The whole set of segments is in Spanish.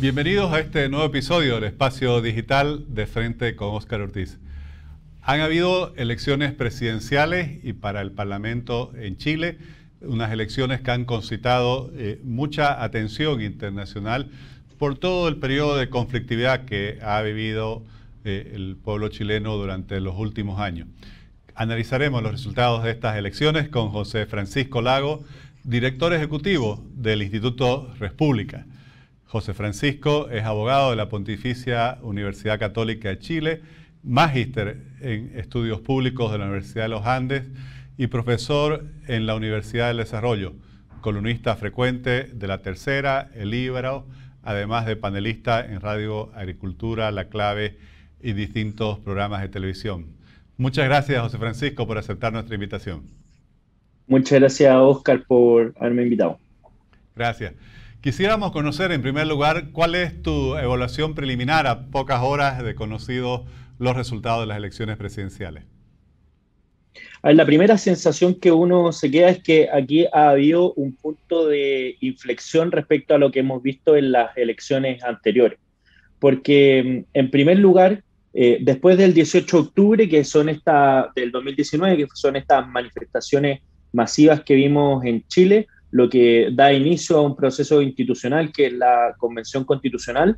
Bienvenidos a este nuevo episodio del Espacio Digital de Frente con Óscar Ortiz. Han habido elecciones presidenciales y para el Parlamento en Chile, unas elecciones que han concitado eh, mucha atención internacional por todo el periodo de conflictividad que ha vivido eh, el pueblo chileno durante los últimos años. Analizaremos los resultados de estas elecciones con José Francisco Lago, director ejecutivo del Instituto República. José Francisco es abogado de la Pontificia Universidad Católica de Chile, magíster en estudios públicos de la Universidad de los Andes y profesor en la Universidad del Desarrollo, columnista frecuente de La Tercera, El Libro, además de panelista en Radio Agricultura, La Clave y distintos programas de televisión. Muchas gracias, José Francisco, por aceptar nuestra invitación. Muchas gracias, Oscar, por haberme invitado. Gracias. Quisiéramos conocer en primer lugar cuál es tu evaluación preliminar a pocas horas de conocidos los resultados de las elecciones presidenciales. la primera sensación que uno se queda es que aquí ha habido un punto de inflexión respecto a lo que hemos visto en las elecciones anteriores. Porque, en primer lugar, eh, después del 18 de octubre, que son esta, del 2019, que son estas manifestaciones masivas que vimos en Chile, lo que da inicio a un proceso institucional que es la Convención Constitucional,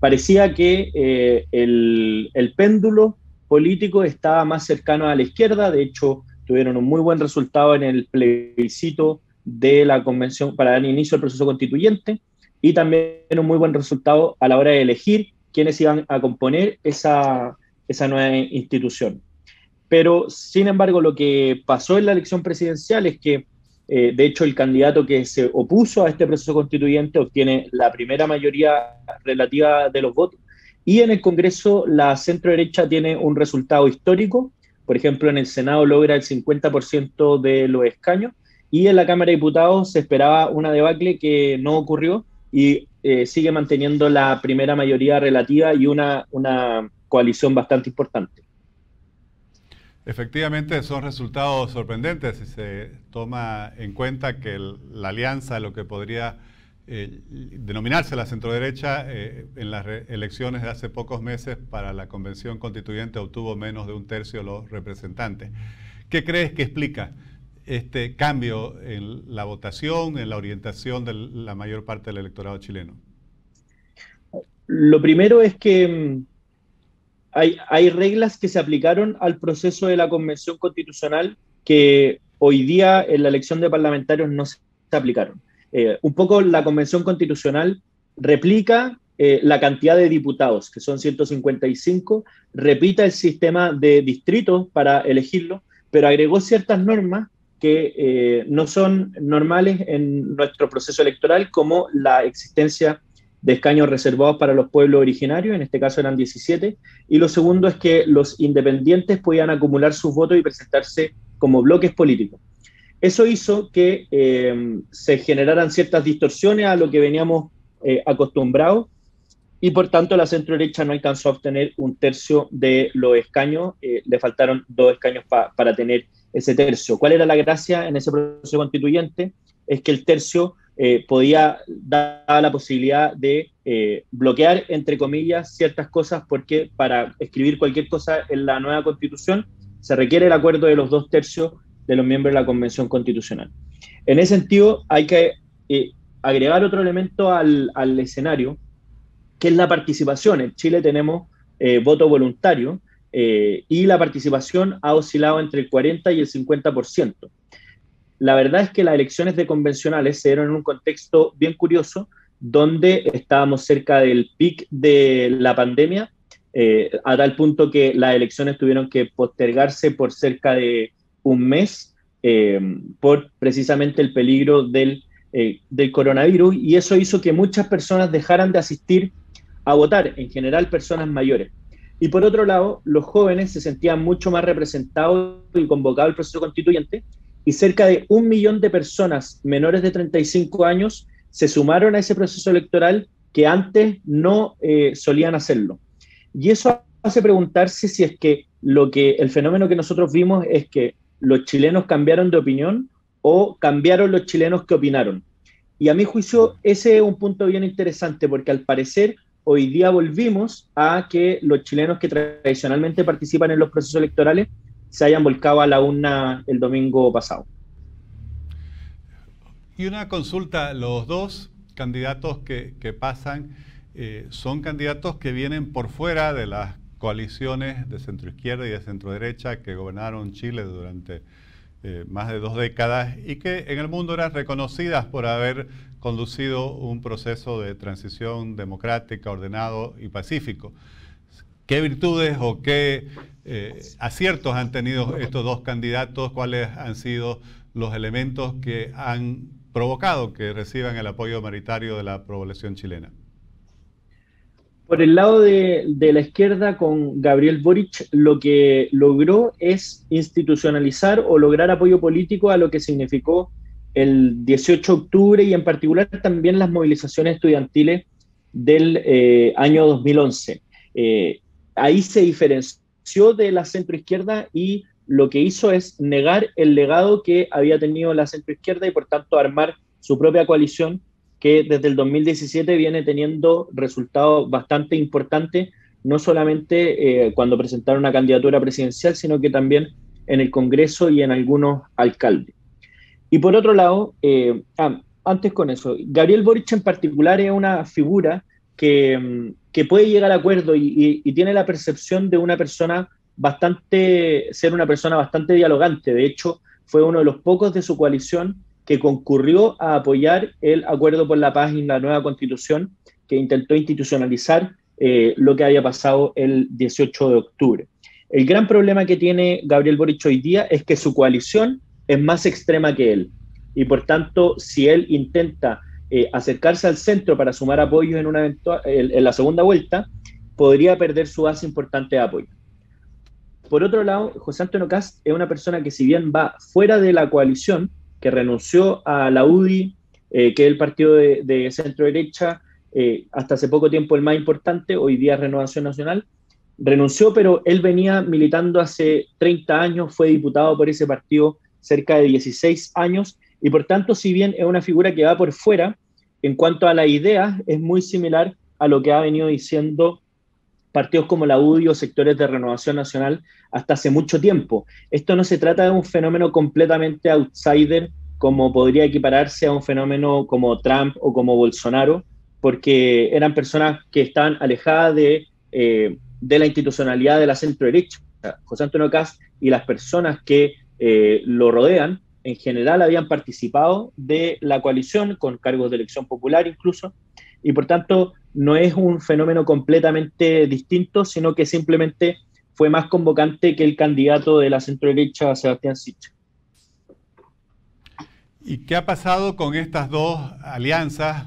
parecía que eh, el, el, péndulo político estaba más cercano a la izquierda, de hecho tuvieron un muy buen resultado en el plebiscito de la Convención para dar inicio al proceso constituyente y también un muy buen resultado a la hora de elegir quiénes iban a componer esa, esa nueva institución. Pero, sin embargo, lo que pasó en la elección presidencial es que eh, de hecho, el candidato que se opuso a este proceso constituyente obtiene la primera mayoría relativa de los votos. Y en el Congreso, la centro derecha tiene un resultado histórico. Por ejemplo, en el Senado logra el 50% de los escaños. Y en la Cámara de Diputados se esperaba una debacle que no ocurrió y eh, sigue manteniendo la primera mayoría relativa y una, una coalición bastante importante. Efectivamente, son resultados sorprendentes si se toma en cuenta que la alianza, lo que podría eh, denominarse la centroderecha, eh, en las elecciones de hace pocos meses para la convención constituyente obtuvo menos de un tercio de los representantes. ¿Qué crees que explica este cambio en la votación, en la orientación de la mayor parte del electorado chileno? Lo primero es que hay, reglas que se aplicaron al proceso de la Convención Constitucional que hoy día en la elección de parlamentarios no se aplicaron. Eh, un poco la Convención Constitucional replica eh, la cantidad de diputados, que son 155, repita el sistema de distritos para elegirlo, pero agregó ciertas normas que eh, no son normales en nuestro proceso electoral, como la existencia de escaños reservados para los pueblos originarios, en este caso eran 17, y lo segundo es que los independientes podían acumular sus votos y presentarse como bloques políticos. Eso hizo que eh, se generaran ciertas distorsiones a lo que veníamos eh, acostumbrados y por tanto la centro derecha no alcanzó a obtener un tercio de los escaños, eh, le faltaron dos escaños para tener ese tercio. ¿Cuál era la gracia en ese proceso constituyente? Es que el tercio eh, podía dar la posibilidad de eh, bloquear, entre comillas, ciertas cosas, porque para escribir cualquier cosa en la nueva constitución se requiere el acuerdo de los dos tercios de los miembros de la Convención Constitucional. En ese sentido, hay que eh, agregar otro elemento al, al, escenario, que es la participación. En Chile tenemos voto voluntario y la participación ha oscilado entre el 40 y el 50% la verdad es que las elecciones de convencionales se dieron en un contexto bien curioso, donde estábamos cerca del pic de la pandemia, eh, a tal punto que las elecciones tuvieron que postergarse por cerca de un mes eh, por precisamente el peligro del, eh, del coronavirus, y eso hizo que muchas personas dejaran de asistir a votar, en general personas mayores. Y por otro lado, los jóvenes se sentían mucho más representados y convocados al proceso constituyente, y cerca de un millón de personas menores de 35 años se sumaron a ese proceso electoral que antes no eh, solían hacerlo. Y eso hace preguntarse si es que lo que el fenómeno que nosotros vimos es que los chilenos cambiaron de opinión o cambiaron los chilenos que opinaron. Y a mi juicio, ese es un punto bien interesante, porque al parecer hoy día volvimos a que los chilenos que tradicionalmente participan en los procesos electorales se hayan volcado a la urna el domingo pasado. Y una consulta, los dos candidatos que, pasan eh, son candidatos que vienen por fuera de las coaliciones de centro izquierda y de centro derecha que gobernaron Chile durante eh, más de dos décadas y que en el mundo eran reconocidas por haber conducido un proceso de transición democrática, ordenado y pacífico. ¿Qué virtudes o qué eh, aciertos han tenido estos dos candidatos? ¿Cuáles han sido los elementos que han provocado que reciban el apoyo humanitario de la población chilena? Por el lado de, la izquierda, con Gabriel Boric, lo que logró es institucionalizar o lograr apoyo político a lo que significó el 18 de octubre y en particular también las movilizaciones estudiantiles del eh, año 2011. Eh, ahí se diferenció de la centroizquierda y lo que hizo es negar el legado que había tenido la centroizquierda y por tanto armar su propia coalición que desde el 2017 viene teniendo resultados bastante importantes, no solamente eh, cuando presentaron una candidatura presidencial, sino que también en el Congreso y en algunos alcaldes. Y por otro lado, eh, ah, antes con eso, Gabriel Boric en particular es una figura que, mm, que puede llegar a acuerdo y, tiene la percepción de una persona bastante, ser una persona bastante dialogante. De hecho, fue uno de los pocos de su coalición que concurrió a apoyar el acuerdo por la paz y la nueva constitución que intentó institucionalizar eh, lo que había pasado el 18 de octubre. El gran problema que tiene Gabriel Boric hoy día es que su coalición es más extrema que él. Y por tanto, si él intenta eh, acercarse al centro para sumar apoyos en, una en, la segunda vuelta, podría perder su base importante de apoyo. Por otro lado, José Antonio Cast es una persona que si bien va fuera de la coalición, que renunció a la UDI, eh, que es el partido de, centro derecha, eh, hasta hace poco tiempo el más importante, hoy día Renovación Nacional, renunció, pero él venía militando hace 30 años, fue diputado por ese partido cerca de 16 años, y por tanto, si bien es una figura que va por fuera, en cuanto a la idea, es muy similar a lo que ha venido diciendo partidos como la UDI o sectores de renovación nacional hasta hace mucho tiempo. Esto no se trata de un fenómeno completamente outsider como podría equipararse a un fenómeno como Trump o como Bolsonaro, porque eran personas que estaban alejadas de, eh, de la institucionalidad de la centro derecha. José Antonio Caz y las personas que eh, lo rodean en general habían participado de la coalición con cargos de elección popular incluso, y por tanto no es un fenómeno completamente distinto, sino que simplemente fue más convocante que el candidato de la centro-derecha, Sebastián Sicha. ¿Y qué ha pasado con estas dos alianzas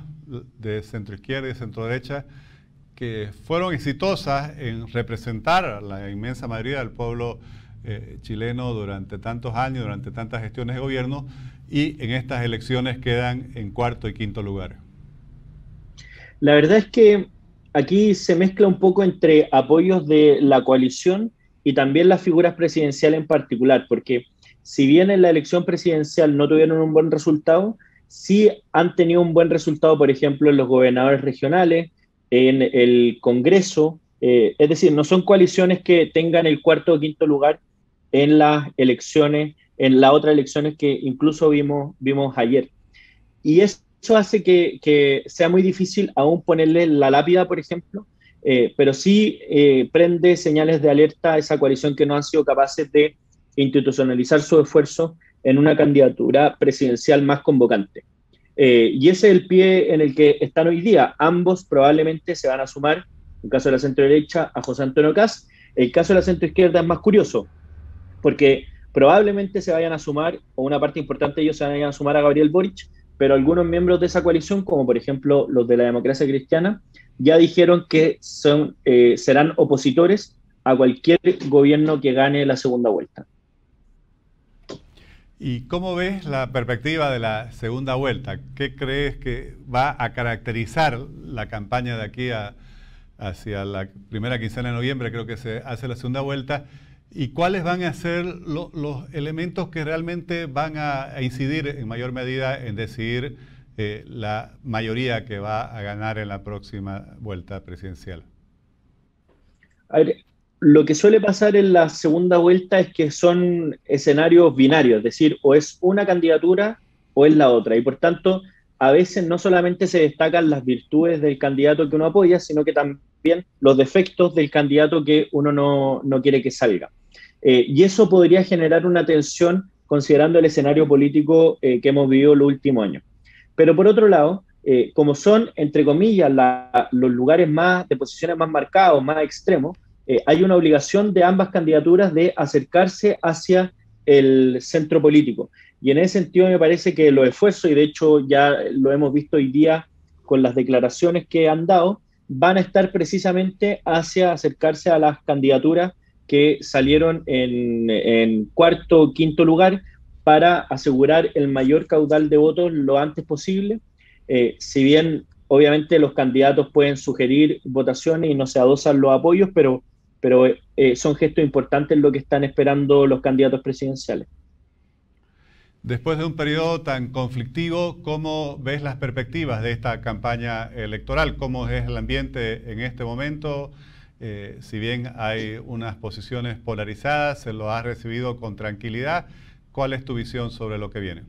de centro-izquierda y centro-derecha que fueron exitosas en representar a la inmensa mayoría del pueblo eh, chileno durante tantos años, durante tantas gestiones de gobierno, y en estas elecciones quedan en cuarto y quinto lugar? La verdad es que aquí se mezcla un poco entre apoyos de la coalición y también las figuras presidenciales en particular, porque si bien en la elección presidencial no tuvieron un buen resultado, sí han tenido un buen resultado, por ejemplo, en los gobernadores regionales, en el Congreso, eh, es decir, no son coaliciones que tengan el cuarto o quinto lugar en las elecciones, en las otras elecciones que incluso vimos, vimos ayer. Y es eso hace que, sea muy difícil aún ponerle la lápida, por ejemplo, eh, pero sí eh, prende señales de alerta a esa coalición que no han sido capaces de institucionalizar su esfuerzo en una candidatura presidencial más convocante. Eh, y ese es el pie en el que están hoy día. Ambos probablemente se van a sumar, en caso de la centro derecha, a José Antonio Caz. El caso de la centro izquierda es más curioso, porque probablemente se vayan a sumar, o una parte importante de ellos se vayan a sumar a Gabriel Boric, pero algunos miembros de esa coalición, como por ejemplo los de la democracia cristiana, ya dijeron que son, eh, serán opositores a cualquier gobierno que gane la segunda vuelta. ¿Y cómo ves la perspectiva de la segunda vuelta? ¿Qué crees que va a caracterizar la campaña de aquí hacia la primera quincena de noviembre? Creo que se hace la segunda vuelta. ¿Y cuáles van a ser los elementos que realmente van a, incidir en mayor medida en decidir eh, la mayoría que va a ganar en la próxima vuelta presidencial? A ver, lo que suele pasar en la segunda vuelta es que son escenarios binarios, es decir, o es una candidatura o es la otra. Y por tanto, a veces no solamente se destacan las virtudes del candidato que uno apoya, sino que también los defectos del candidato que uno no, quiere que salga. Eh, y eso podría generar una tensión considerando el escenario político eh, que hemos vivido los últimos años. Pero por otro lado, eh, como son, entre comillas, los lugares más de posiciones más marcados, más extremos, hay una obligación de ambas candidaturas de acercarse hacia el centro político. Y en ese sentido me parece que los esfuerzos, y de hecho ya lo hemos visto hoy día con las declaraciones que han dado, van a estar precisamente hacia acercarse a las candidaturas que salieron en, cuarto o quinto lugar para asegurar el mayor caudal de votos lo antes posible. Eh, si bien obviamente los candidatos pueden sugerir votaciones y no se adosan los apoyos, pero, pero eh, son gestos importantes lo que están esperando los candidatos presidenciales. Después de un periodo tan conflictivo, ¿cómo ves las perspectivas de esta campaña electoral? ¿Cómo es el ambiente en este momento? Eh, si bien hay unas posiciones polarizadas, se lo has recibido con tranquilidad. ¿Cuál es tu visión sobre lo que viene?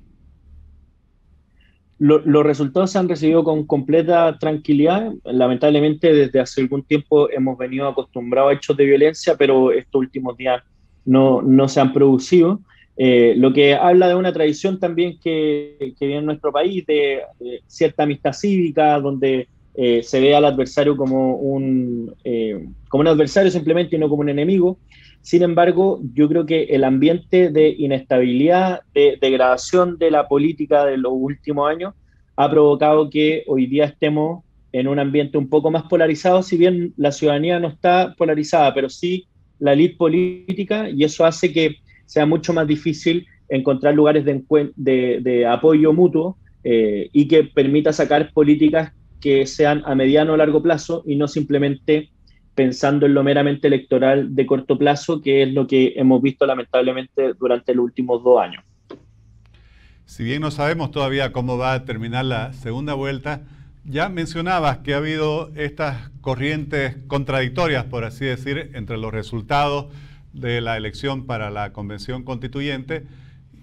los resultados se han recibido con completa tranquilidad. Lamentablemente, desde hace algún tiempo hemos venido acostumbrados a hechos de violencia, pero estos últimos días no, no se han producido. Eh, lo que habla de una tradición también que, que viene en nuestro país, de, cierta amistad cívica, donde eh, se ve al adversario como un, eh, como un adversario simplemente y no como un enemigo. Sin embargo, yo creo que el ambiente de inestabilidad, de degradación de la política de los últimos años, ha provocado que hoy día estemos en un ambiente un poco más polarizado, si bien la ciudadanía no está polarizada, pero sí la elite política, y eso hace que sea mucho más difícil encontrar lugares de, apoyo mutuo eh, y que permita sacar políticas que sean a mediano o largo plazo y no simplemente pensando en lo meramente electoral de corto plazo, que es lo que hemos visto lamentablemente durante los últimos dos años. Si bien no sabemos todavía cómo va a terminar la segunda vuelta, ya mencionabas que ha habido estas corrientes contradictorias, por así decir, entre los resultados de la elección para la convención constituyente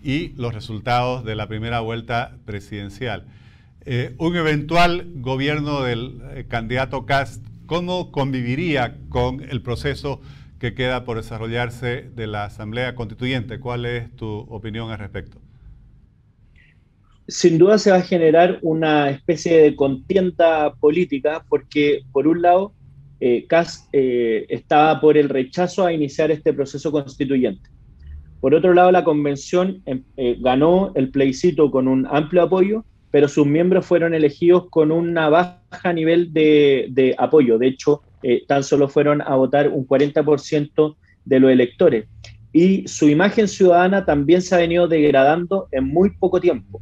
y los resultados de la primera vuelta presidencial. Eh, un eventual gobierno del eh, candidato Cast, ¿cómo conviviría con el proceso que queda por desarrollarse de la Asamblea Constituyente? ¿Cuál es tu opinión al respecto? Sin duda se va a generar una especie de contienda política porque, por un lado, eh, eh, estaba por el rechazo a iniciar este proceso constituyente. Por otro lado, la convención em, ganó el plebiscito con un amplio apoyo, pero sus miembros fueron elegidos con una baja nivel de, apoyo. De hecho, eh, tan solo fueron a votar un 40% de los electores. Y su imagen ciudadana también se ha venido degradando en muy poco tiempo.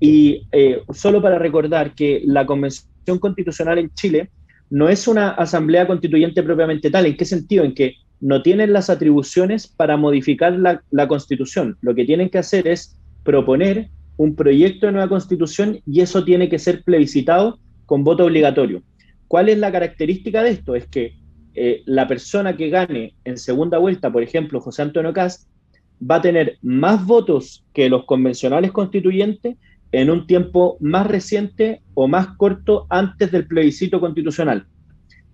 Y solo para recordar que la Convención Constitucional en Chile no es una asamblea constituyente propiamente tal. ¿En qué sentido? En que no tienen las atribuciones para modificar la, constitución. Lo que tienen que hacer es proponer un proyecto de nueva constitución y eso tiene que ser plebiscitado con voto obligatorio. ¿Cuál es la característica de esto? Es que eh, la persona que gane en segunda vuelta, por ejemplo, José Antonio Cast, va a tener más votos que los convencionales constituyentes en un tiempo más reciente o más corto antes del plebiscito constitucional.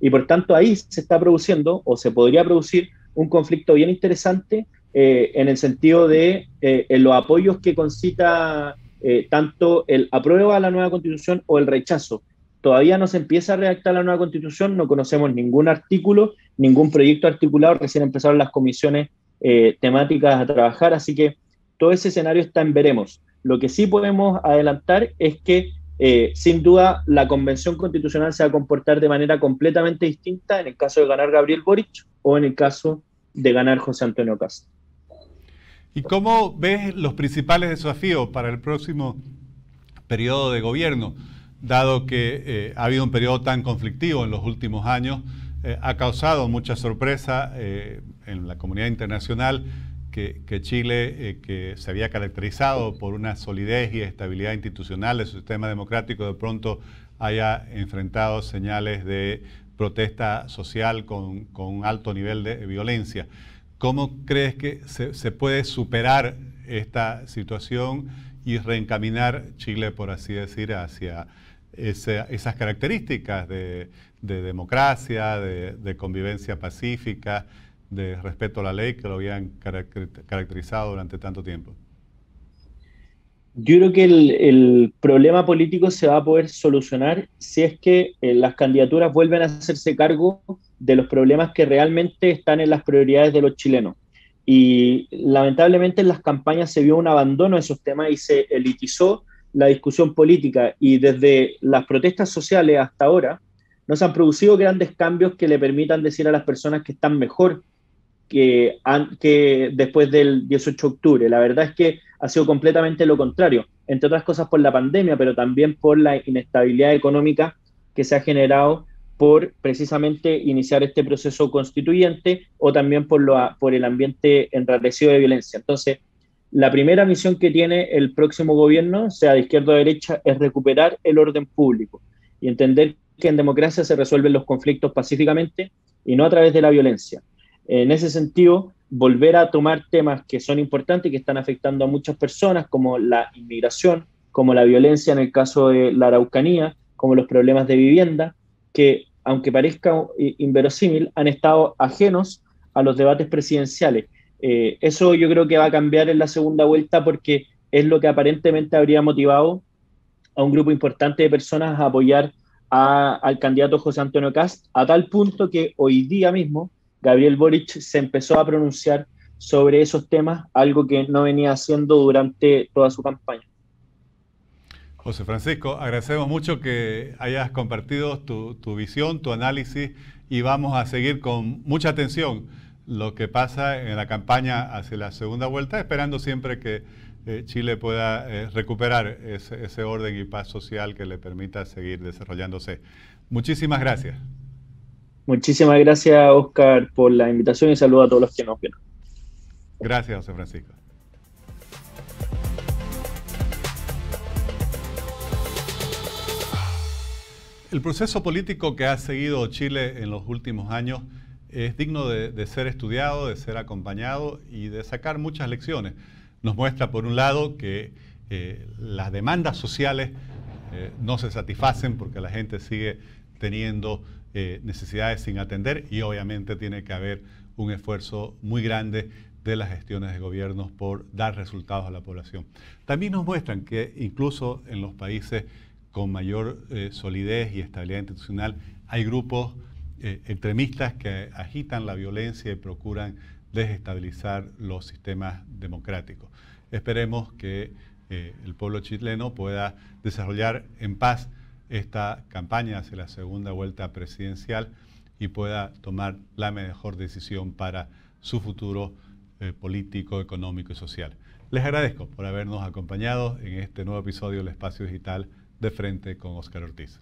Y por tanto ahí se está produciendo o se podría producir un conflicto bien interesante eh, en el sentido de eh, en los apoyos que concita eh, tanto el apruebo a la nueva constitución o el rechazo. Todavía no se empieza a redactar la nueva constitución, no conocemos ningún artículo, ningún proyecto articulado, recién empezaron las comisiones temáticas a trabajar, así que todo ese escenario está en veremos. Lo que sí podemos adelantar es que sin duda la convención constitucional se va a comportar de manera completamente distinta en el caso de ganar Gabriel Boric o en el caso de ganar José Antonio Castro. ¿Y cómo ves los principales desafíos para el próximo periodo de gobierno? Dado que eh, ha habido un periodo tan conflictivo en los últimos años, eh, ha causado mucha sorpresa en la comunidad internacional que, Chile, que se había caracterizado por una solidez y estabilidad institucional de su sistema democrático, de pronto haya enfrentado señales de protesta social con, un alto nivel de violencia. ¿Cómo crees que se, puede superar esta situación y reencaminar Chile, por así decir, hacia esas características de, democracia, de, convivencia pacífica, de respeto a la ley que lo habían caracterizado durante tanto tiempo? Yo creo que el, problema político se va a poder solucionar si es que eh, las candidaturas vuelven a hacerse cargo de los problemas que realmente están en las prioridades de los chilenos. Y lamentablemente en las campañas se vio un abandono de esos temas y se elitizó la discusión política. Y desde las protestas sociales hasta ahora no se han producido grandes cambios que le permitan decir a las personas que están mejor que, después del 18 de octubre. La verdad es que ha sido completamente lo contrario, entre otras cosas por la pandemia, pero también por la inestabilidad económica que se ha generado por precisamente iniciar este proceso constituyente o también por, el ambiente enrarecido de violencia. Entonces, la primera misión que tiene el próximo gobierno, sea de izquierda o derecha, es recuperar el orden público y entender que en democracia se resuelven los conflictos pacíficamente y no a través de la violencia. En ese sentido, volver a tomar temas que son importantes y que están afectando a muchas personas, como la inmigración, como la violencia en el caso de la Araucanía, como los problemas de vivienda, que aunque parezca inverosímil, han estado ajenos a los debates presidenciales. Eh, eso yo creo que va a cambiar en la segunda vuelta porque es lo que aparentemente habría motivado a un grupo importante de personas a apoyar al candidato José Antonio Cast, a tal punto que hoy día mismo Gabriel Boric se empezó a pronunciar sobre esos temas, algo que no venía haciendo durante toda su campaña. José Francisco, agradecemos mucho que hayas compartido tu, visión, tu análisis y vamos a seguir con mucha atención lo que pasa en la campaña hacia la segunda vuelta, esperando siempre que eh, Chile pueda eh, recuperar ese, ese orden y paz social que le permita seguir desarrollándose. Muchísimas gracias. Muchísimas gracias, Oscar, por la invitación y saludo a todos los que nos vieron. Gracias, José Francisco. El proceso político que ha seguido Chile en los últimos años es digno de, ser estudiado, de ser acompañado y de sacar muchas lecciones. Nos muestra, por un lado, que eh, las demandas sociales eh, no se satisfacen porque la gente sigue teniendo eh, necesidades sin atender y obviamente tiene que haber un esfuerzo muy grande de las gestiones de gobiernos por dar resultados a la población. También nos muestran que incluso en los países con mayor eh, solidez y estabilidad institucional hay grupos eh, extremistas que agitan la violencia y procuran desestabilizar los sistemas democráticos. Esperemos que el pueblo chileno pueda desarrollar en paz esta campaña hacia la segunda vuelta presidencial y pueda tomar la mejor decisión para su futuro eh, político, económico y social. Les agradezco por habernos acompañado en este nuevo episodio del Espacio Digital de Frente con Oscar Ortiz.